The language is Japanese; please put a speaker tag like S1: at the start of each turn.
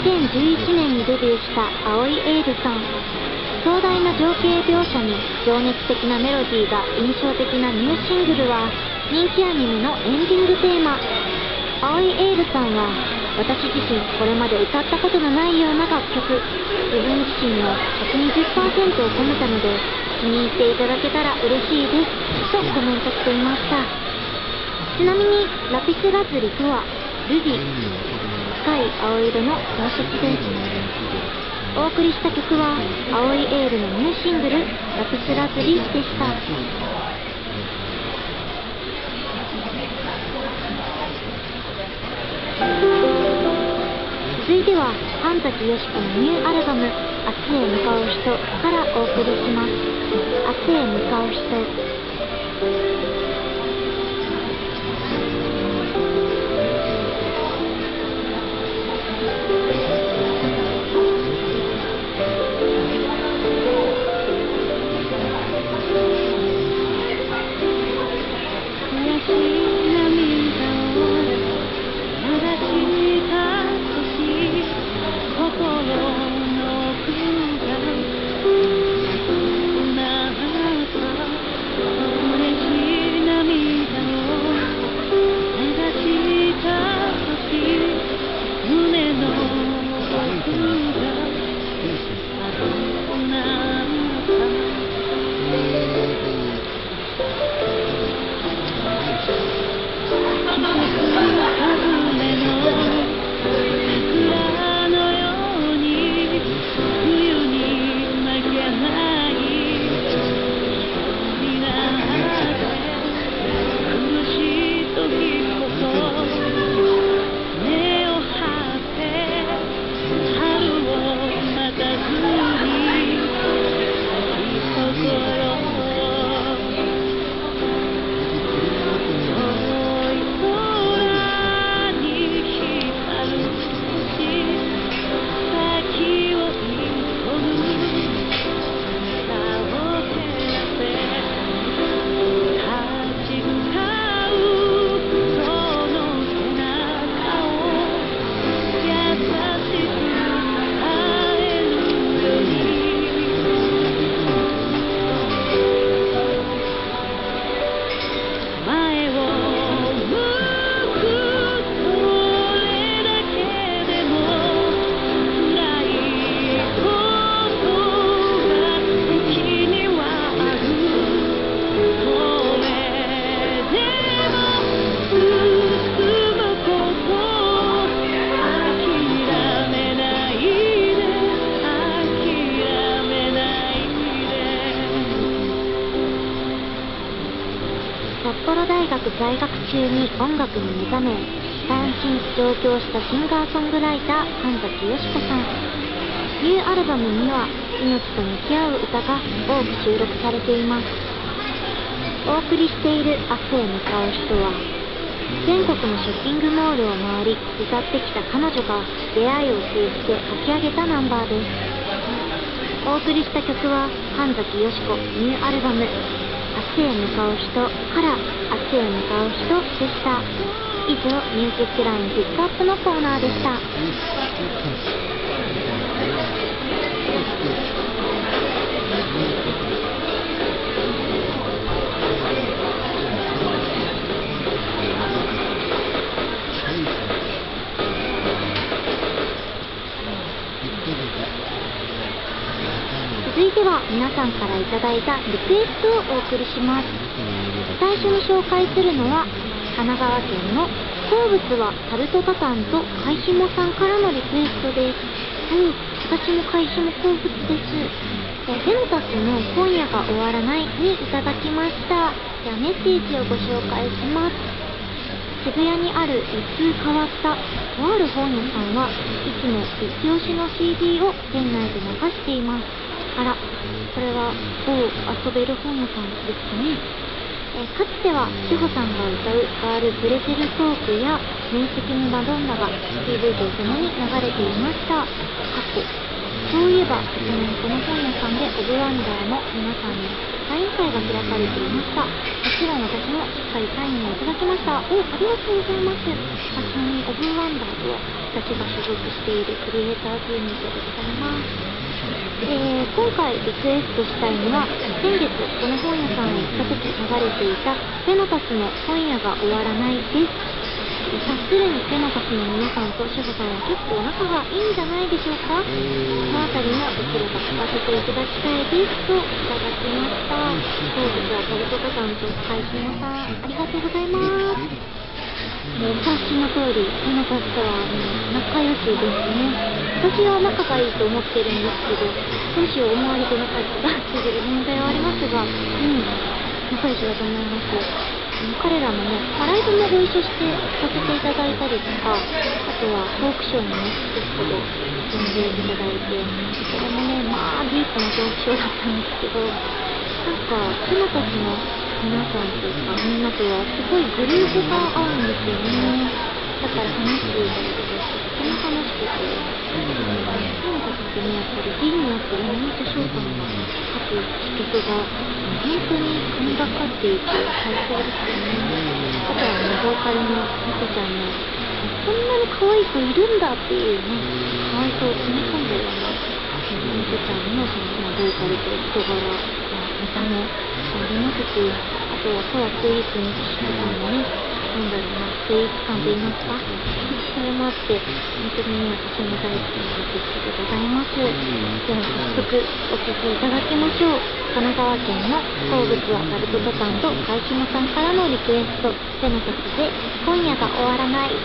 S1: 2011年にデビューした青井エイルさん。壮大な情景描写に情熱的なメロディーが印象的なニューシングルは人気アニメのエンディングテーマ。青井エイルさんは私自身これまで歌ったことのないような楽曲。自分自身の120%を込めたので気に入っていただけたら嬉しいです。とコメントしていました。ちなみにラピスラズリとはルビ。ー深い青色の宝石ですお送りした曲は青いエールのニューシングル「ラピスラズリ」でした。続いては神崎よしこのニューアルバム「明日へ向かう人」からお送りします。明日へ向かう人学在学中に音楽に目覚め単身上京したシンガーソングライター神崎よしこさん。ニューアルバムには命と向き合う歌が多く収録されています。お送りしている「明日へ向かう人」は全国のショッピングモールを回り歌ってきた彼女が出会いを通じて書き上げたナンバーです。お送りした曲は神崎よしこニューアルバム。明日へ向かう人から明日へ向かう人でした。以上ミュージックラインピックアップのコーナーでした。
S2: いただいたリクエストをお送りします。最初に紹介するのは神奈川県の好物はタルトタタンと貝ひもさんからのリクエストです。はい私も貝ひも好物です。えゼノタスの今夜が終わらないにいただきました。じゃあメッセージをご紹介します。渋谷にある一風変わったとある本屋さんはいつも一押しの CD を店内で流しています。あらこれは某遊べる本屋さんですかね。えかつては志保さんが歌うガールブレテルトークや面積のマドンナが PV とともに流れていました。過去そういえば昨年この本屋さんでオブワンダーの皆さんにサイン会が開かれていました。もちろん私もしっかりサインをいただきました。おありがとうございます。あちなみにオブワンダーとは私が所属しているクリエイターズユニットでございます。えー今回リクエストしたいのは先月この本屋さんへ行った時流れていたフェノタスの「今夜が終わらない」です。え察するにフェノタスの皆さんと志保さんは結構仲がいいんじゃないでしょうか。そのあたりもできれば聞かせていただきたいですといただきました。本日はタルトタさんと海島さんありがとうございます。お察しの通り、その方とは仲良しですね。私は仲がいいと思ってるんですけど、少し思われてなかったという問題はありますが、うん、仲良しだと思います。彼らもね、まあライブもご一緒してさせていただいたりとか、あとはトークショーにもゲストで呼んでいただいて、それもね、まあディープなトークショーだったんですけど、なんか、そのたちの皆さんというか、みんなとはすごいグループが合うんですよね。だから話しいたりとかして、ても楽しくて、そのたちってね、やっぱり D になって山本翔さんが書く曲が、本当に神がかっていて最高ですよね。あとはね、ボーカルの猫ちゃんの、こんなに可愛い子いるんだっていうね、可愛さを詰め込んだような、猫ちゃんのその、ボーカルと人柄、見た目ありますし、あとはソワスイーツにしとかもね、なんだろうな、スイーツ感と言いますか、それもあって、本当に、私も大好きなアーティストでございます。では早速お聴きいただきましょう。神奈川県の好物はタルトタタンと海島さんからのリクエスト、セノタスで今夜が終わらない。